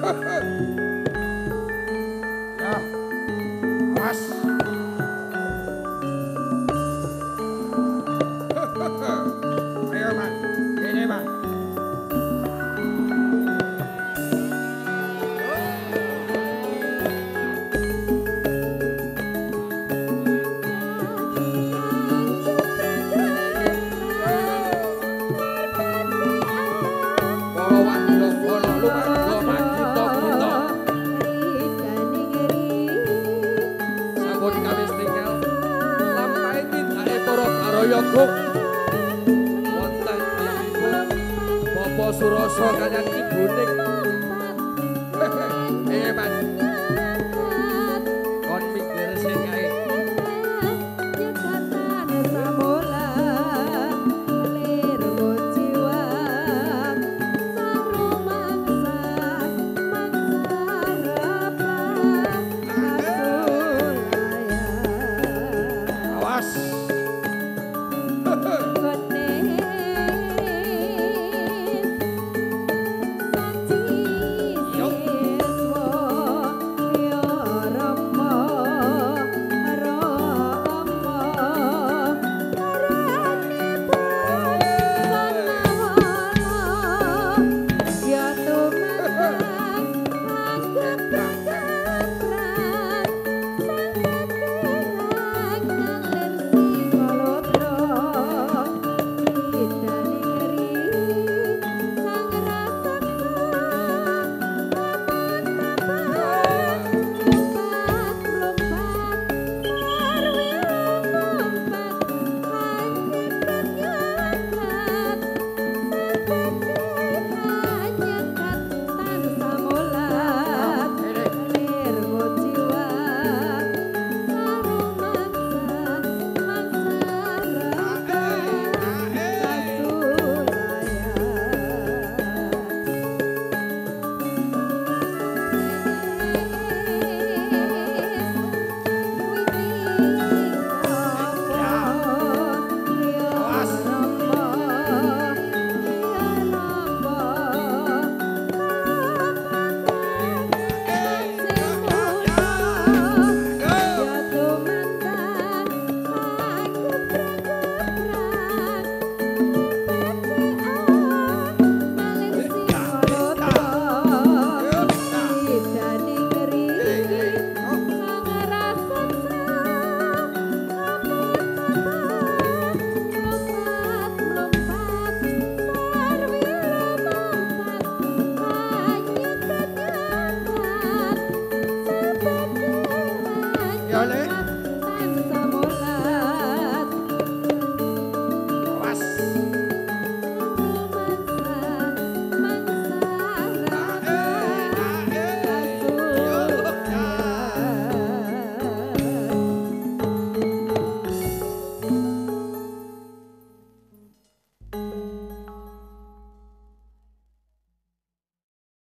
哈 哈 Yogo wonten piyambakipun Bapak Surasa kaliyan ibune eh Mas